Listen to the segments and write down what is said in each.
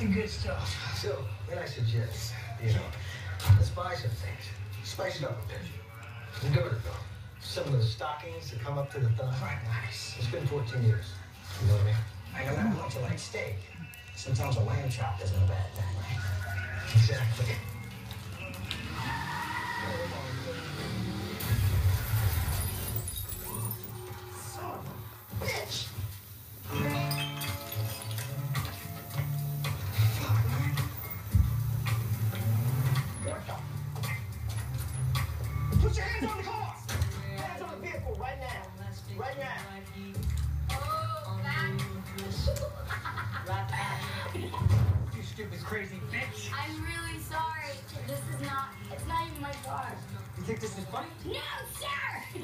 the good stuff. So, then I suggest, you know, let's buy some things. Spice it up a bit. And go to though. Some of those stockings that come up to the thumb. Right, nice. It's been 14 years. You know what I mean? I know how much you like steak. Sometimes a lamb chop isn't a bad thing, right? Exactly. Put your hands on the car! Hands on the vehicle right now! Right now! You stupid, crazy bitch! I'm really sorry. This is not, it's not even my car. You think this is funny? No, sir!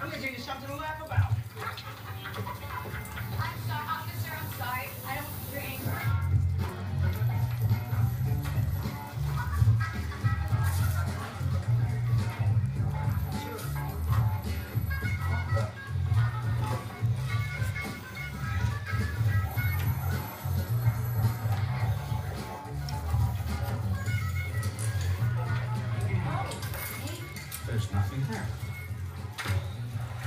I'm gonna give you something to laugh about.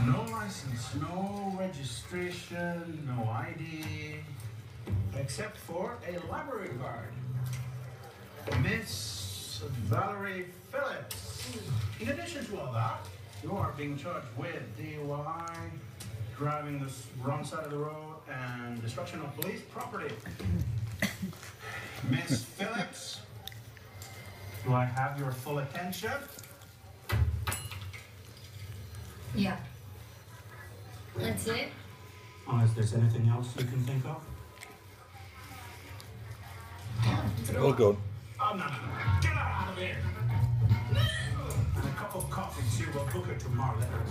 No license, no registration, no ID, except for a library card. Miss Valerie Phillips. In addition to all that, you are being charged with DUI, driving the wrong side of the road, and destruction of police property. Miss Phillips, do I have your full attention? Yeah. That's it? Uh, Unless there's anything else you can think of? All gone. Oh, no, no, no. Get out of here! And a cup of coffee, see, we'll book her tomorrow. Let her